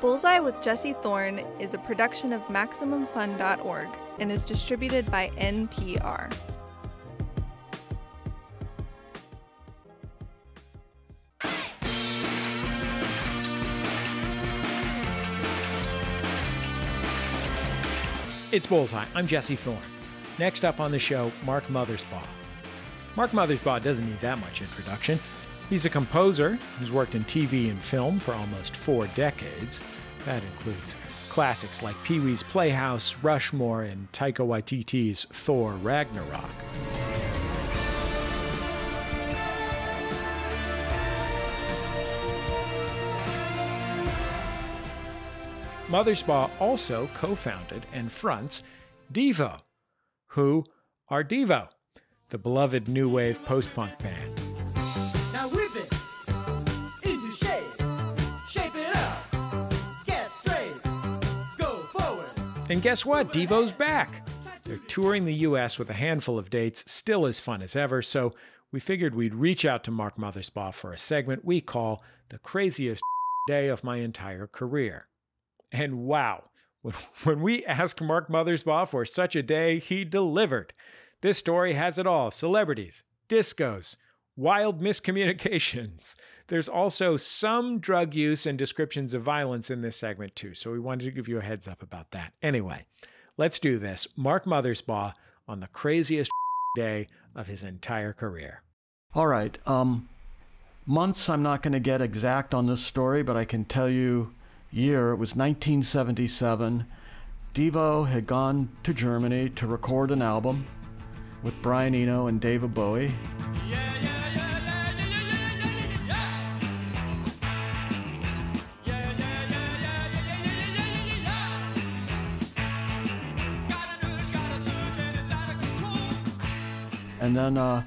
Bullseye with Jesse Thorn is a production of MaximumFun.org and is distributed by NPR. It's Bullseye. I'm Jesse Thorn. Next up on the show, Mark Mothersbaugh. Mark Mothersbaugh doesn't need that much introduction. He's a composer who's worked in TV and film for almost four decades. That includes classics like Pee Wee's Playhouse, Rushmore, and Taika Waititi's Thor Ragnarok. Mothersbaugh also co founded and fronts Devo, who are Devo, the beloved new wave post punk band. And guess what? Devo's back. They're touring the US with a handful of dates, still as fun as ever, so we figured we'd reach out to Mark Mothersbaugh for a segment we call The Craziest Day of My Entire Career. And wow, when, we asked Mark Mothersbaugh for such a day, he delivered. This story has it all celebrities, discos, wild miscommunications. There's also some drug use and descriptions of violence in this segment, too, so we wanted to give you a heads up about that. Anyway, let's do this. Mark Mothersbaugh on the craziest day of his entire career. All right. Um, months I'm not going to get exact on this story, but I can tell you year. It was 1977. Devo had gone to Germany to record an album with Brian Eno and David Bowie. And then uh,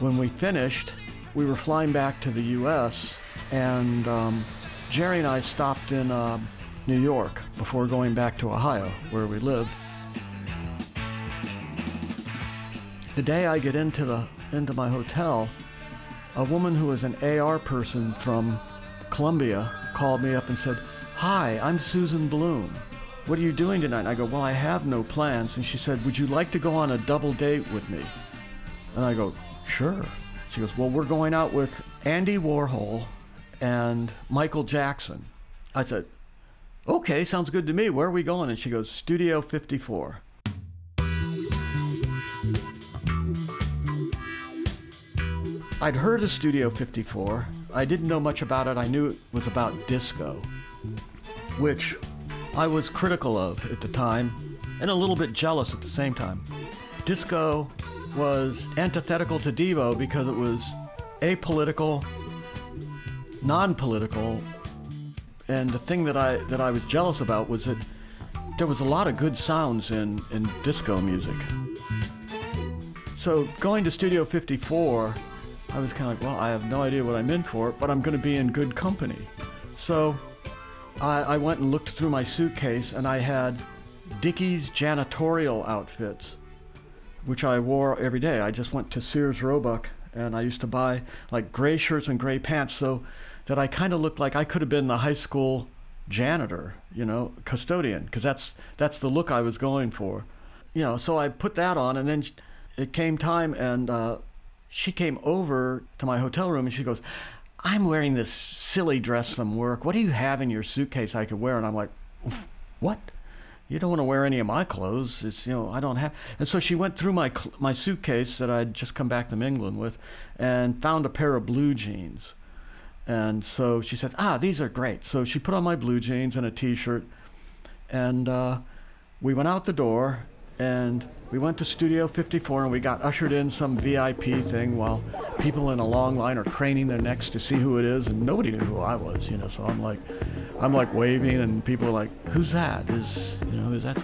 when we finished, we were flying back to the U.S. and um, Jerry and I stopped in uh, New York before going back to Ohio, where we lived. The day I get into the into my hotel, a woman who was an AR person from Columbia called me up and said, "Hi, I'm Susan Bloom. What are you doing tonight?" And I go, "Well, I have no plans." And she said, "Would you like to go on a double date with me?" And I go, "Sure." She goes, "Well, we're going out with Andy Warhol and Michael Jackson." I said, "Okay, sounds good to me. Where are we going?" And she goes, "Studio 54." I'd heard of Studio 54. I didn't know much about it. I knew it was about disco, which I was critical of at the time and a little bit jealous at the same time. Disco was antithetical to Devo because it was apolitical, non-political, and the thing that I that I was jealous about was that there was a lot of good sounds in in disco music. So going to Studio 54, I was kind of like, well, I have no idea what I'm in for, but I'm going to be in good company. So I, I went and looked through my suitcase, and I had Dickies janitorial outfits, which I wore every day. I just went to Sears Roebuck, and I used to buy like gray shirts and gray pants, so that I kind of looked like I could have been the high school janitor, you know, custodian, because that's that's the look I was going for, you know. So I put that on, and then it came time, and uh, she came over to my hotel room, and she goes, "I'm wearing this silly dress from work. What do you have in your suitcase I could wear?" And I'm like, "What?" You don't want to wear any of my clothes. It's you know I don't have. And so she went through my my suitcase that I'd just come back from England with, and found a pair of blue jeans. And so she said, "Ah, these are great." So she put on my blue jeans and a T-shirt, and uh, we went out the door, and we went to Studio 54, and we got ushered in some VIP thing while people in a long line are craning their necks to see who it is, and nobody knew who I was, you know. So I'm like, I'm like waving, and people are like, "Who's that? Is you know, is that,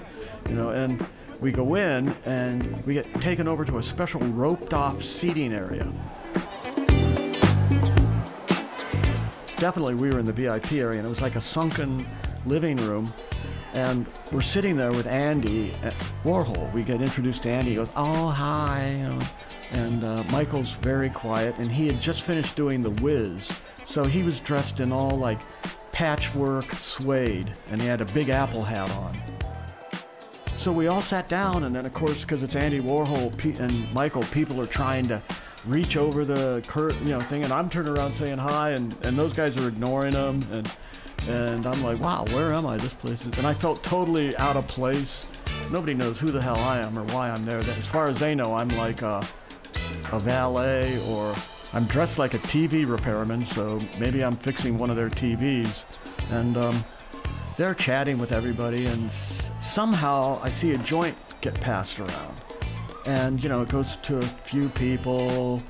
you know?" And we go in, and we get taken over to a special roped-off seating area. definitely we were in the VIP area, and it was like a sunken living room. And we're sitting there with Andy at Warhol. We get introduced to Andy. He goes, "Oh, hi," you know. And uh, Michael's very quiet, and he had just finished doing The Whiz, so he was dressed in all like patchwork suede, and he had a big apple hat on. So we all sat down, and then of course, because it's Andy Warhol and Michael, people are trying to reach over the curtain, you know thing, and I'm turning around saying hi, and, and those guys are ignoring them, and and I'm like, wow, where am I? This place is, and I felt totally out of place. Nobody knows who the hell I am or why I'm there. As far as they know, I'm like a, a valet or I'm dressed like a TV repairman, so maybe I'm fixing one of their TVs, and um, they're chatting with everybody, and somehow I see a joint get passed around, and you know it goes to a few people,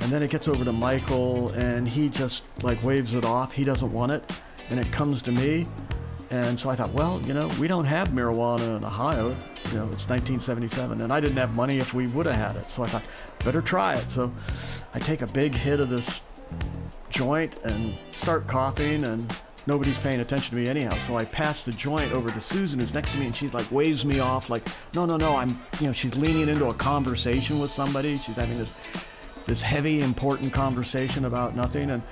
and then it gets over to Michael, and he just like waves it off. He doesn't want it, and it comes to me, and so I thought, well, you know, we don't have marijuana in Ohio. You know, it's 1977, and I didn't have money if we would have had it. So I thought, better try it. So I take a big hit of this joint and start coughing, and nobody's paying attention to me anyhow. So I pass the joint over to Susan, who's next to me, and she's like waves me off, like, no, no, no. I'm, you know, she's leaning into a conversation with somebody. She's having this this heavy, important conversation about nothing. And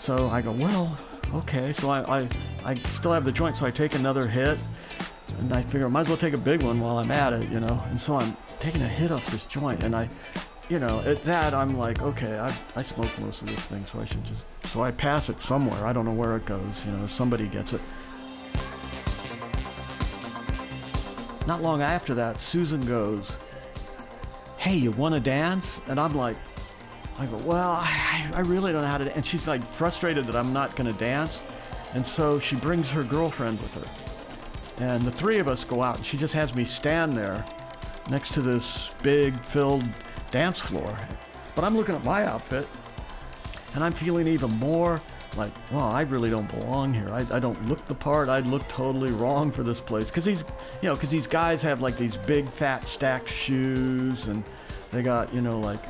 so I go, well, okay. So I, I, I still have the joint, so I take another hit. And I figure I might as well take a big one while I'm at it, you know. And so I'm taking a hit off this joint, and I, you know, at that I'm like, okay, I, I smoke most of this thing, so I should just. So I pass it somewhere. I don't know where it goes. You know, somebody gets it. Not long after that, Susan goes, "Hey, you want to dance?" And I'm like, I go, well, I, I really don't know how to. And she's like frustrated that I'm not going to dance. And so she brings her girlfriend with her. And the three of us go out, and she just has me stand there next to this big filled dance floor. But I'm looking at my outfit, and I'm feeling even more like, well, I really don't belong here. I, I don't look the part. I'd look totally wrong for this place. Because these, you know, because these guys have like these big fat stacked shoes, and they got, you know, like,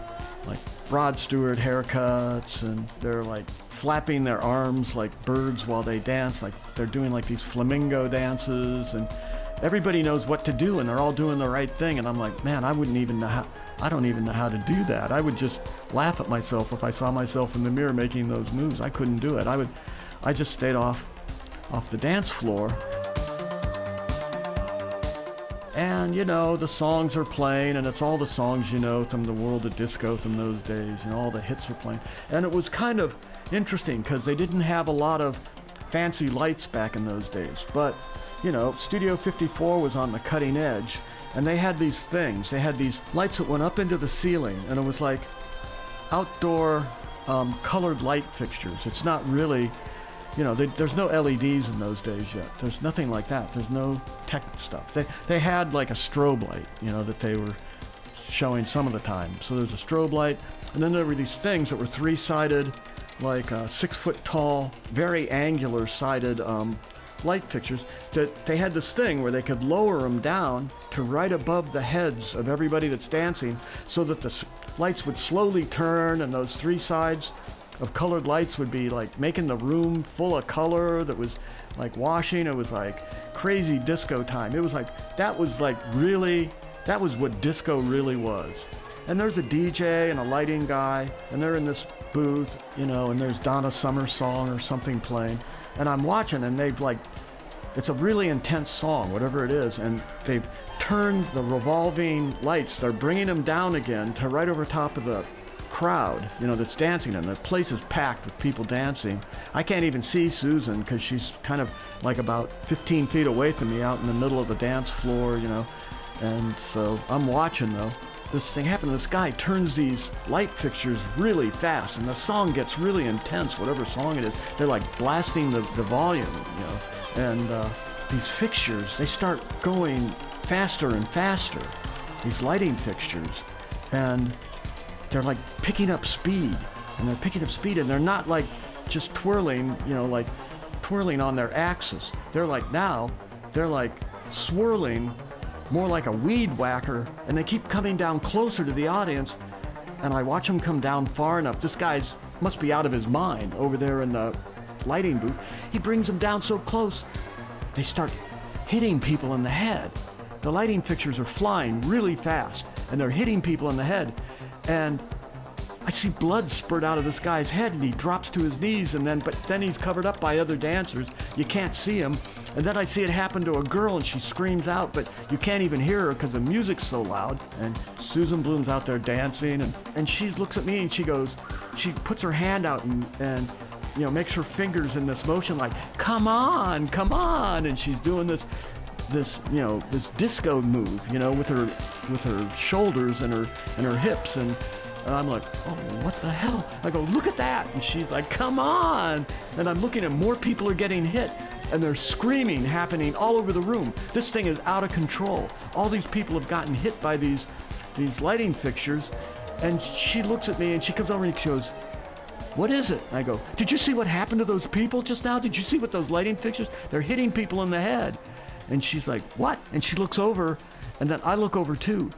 like Rod Stewart haircuts, and they're like flapping their arms like birds while they dance. Like they're doing like these flamingo dances, and everybody knows what to do, and they're all doing the right thing. And I'm like, man, I wouldn't even know how. I don't even know how to do that. I would just laugh at myself if I saw myself in the mirror making those moves. I couldn't do it. I would, I just stayed off, off the dance floor. And you know, the songs are playing, and it's all the songs you know from the world of disco from those days. Know, all the hits are playing. And it was kind of interesting because they didn't have a lot of fancy lights back in those days. But, you know, Studio 54 was on the cutting edge, and they had these things. They had these lights that went up into the ceiling, and it was like outdoor um, colored light fixtures. It's not really you know, they, there's no LEDs in those days yet. There's nothing like that. There's no tech stuff. They, they had like a strobe light, you know, that they were showing some of the time. So there's a strobe light, and then there were these things that were three-sided, like uh, six foot tall, very angular sided um, light fixtures. That they had this thing where they could lower them down to right above the heads of everybody that's dancing, so that the lights would slowly turn, and those three sides of colored lights would be like making the room full of color that was like washing. It was like crazy disco time. It was like that was like really that was what disco really was. And there's a dj and a lighting guy and they're in this booth you know and there's donna summer's song or something playing. And i'm watching and they've like it's a really intense song, whatever it is, and they've turned the revolving lights. They're bringing them down again to right over top of the crowd, you know, that's dancing, and the place is packed with people dancing. I can't even see Susan because she's kind of like about 15 feet away from me, out in the middle of the dance floor, you know, and so I'm watching though. This thing happened. This guy turns these light fixtures really fast, and the song gets really intense. Whatever song it is, they're like blasting the, the volume, you know and uh, these fixtures they start going faster and faster these lighting fixtures and they're like picking up speed and they're picking up speed and they're not like just twirling you know like twirling on their axis they're like now they're like swirling more like a weed whacker and they keep coming down closer to the audience and i watch them come down far enough this guy's must be out of his mind over there in the lighting booth. He brings them down so close, they start hitting people in the head. The lighting fixtures are flying really fast, and they're hitting people in the head. And I see blood spurt out of this guy's head and he drops to his knees and then but then he's covered up by other dancers. You can't see him. And then I see it happen to a girl and she screams out, but you can't even hear her because the music's so loud. And Susan Bloom's out there dancing and, and she looks at me and she goes, she puts her hand out and, and you know, makes her fingers in this motion like, come on, come on. And she's doing this this you know this disco move you know with her with her shoulders and her and her hips and and I'm like, oh, what the hell? I go, look at that. And she's like, come on. And I'm looking at more people are getting hit and there's screaming happening all over the room. This thing is out of control. All these people have gotten hit by these, these lighting fixtures. And she looks at me and she comes over and she goes, what is it? I go, did you see what happened to those people just now? Did you see what those lighting fixtures? They're hitting people in the head. And she's like, what? And she looks over and then I look over too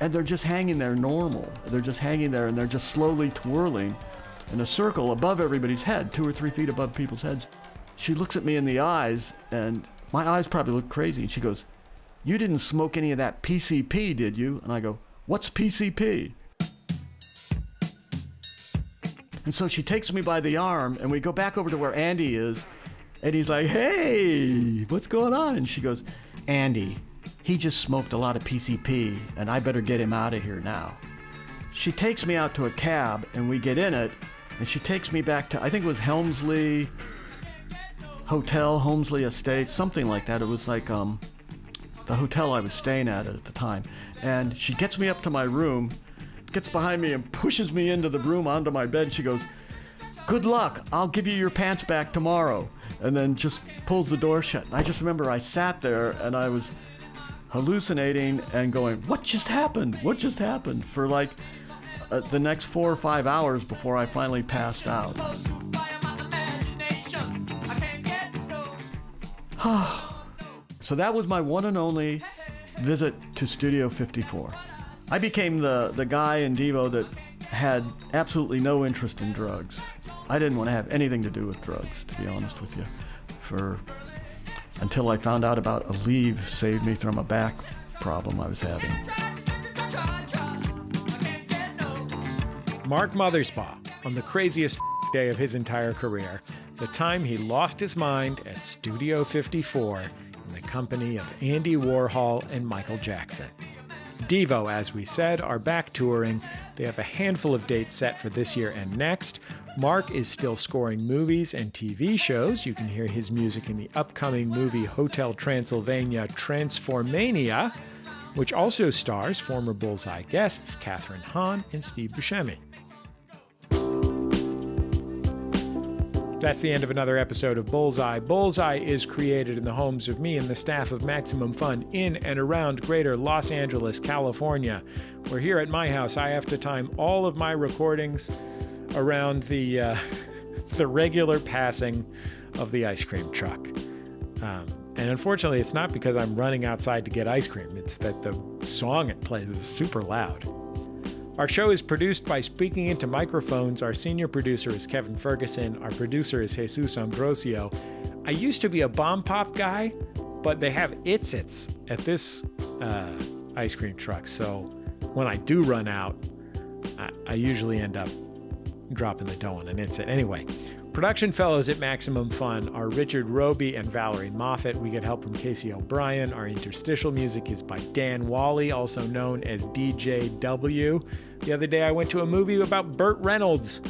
and they're just hanging there normal. They're just hanging there and they're just slowly twirling in a circle above everybody's head, two or three feet above people's heads. She looks at me in the eyes, and my eyes probably look crazy. And she goes, You didn't smoke any of that PCP, did you? And I go, What's PCP? And so she takes me by the arm, and we go back over to where Andy is. And he's like, Hey, what's going on? And she goes, Andy, he just smoked a lot of PCP, and I better get him out of here now. She takes me out to a cab, and we get in it, and she takes me back to, I think it was Helmsley Hotel, Helmsley Estate, something like that. It was like um, the hotel I was staying at at the time. And she gets me up to my room, gets behind me, and pushes me into the room onto my bed. She goes, Good luck. I'll give you your pants back tomorrow. And then just pulls the door shut. And I just remember I sat there and I was hallucinating and going, What just happened? What just happened? for like uh, the next four or five hours before I finally passed out. so that was my one and only visit to Studio 54. I became the, the guy in Devo that had absolutely no interest in drugs. I didn't want to have anything to do with drugs, to be honest with you, for until I found out about Aleve saved me from a back problem I was having. Mark Mothersbaugh on the craziest day of his entire career, the time he lost his mind at Studio 54 in the company of Andy Warhol and Michael Jackson. Devo, as we said, are back touring. They have a handful of dates set for this year and next. Mark is still scoring movies and TV shows. You can hear his music in the upcoming movie Hotel Transylvania Transformania, which also stars former Bullseye guests Kathryn Hahn and Steve Buscemi. That's the end of another episode of Bullseye. Bullseye is created in the homes of me and the staff of Maximum Fun in and around greater Los Angeles, California. We're here at my house, I have to time all of my recordings around the uh, the regular passing of the ice cream truck. Um, and unfortunately, it's not because I'm running outside to get ice cream. It's that the song it plays is super loud. Our show is produced by Speaking Into Microphones. Our senior producer is Kevin Ferguson. Our producer is Jesus Ambrosio. I used to be a bomb pop guy, but they have its its at this uh, ice cream truck. So when I do run out, I, I usually end up dropping the dough on an instant. Anyway, production fellows at Maximum Fun are Richard Robey and Valerie Moffat. We get help from Casey O'Brien. Our interstitial music is by Dan Wally, also known as DJW. The other day I went to a movie about Burt Reynolds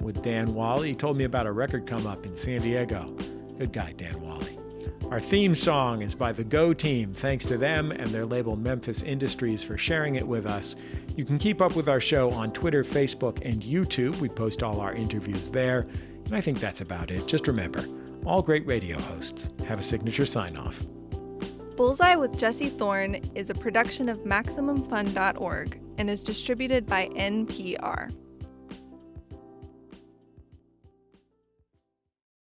with Dan Wally. He told me about a record come up in San Diego. Good guy, Dan Wally. Our theme song is by the Go Team. Thanks to them and their label Memphis Industries for sharing it with us. You can keep up with our show on Twitter, Facebook, and YouTube. We post all our interviews there. And I think that's about it. Just remember, all great radio hosts have a signature sign off. Bullseye with Jesse Thorn is a production of MaximumFun.org and is distributed by NPR.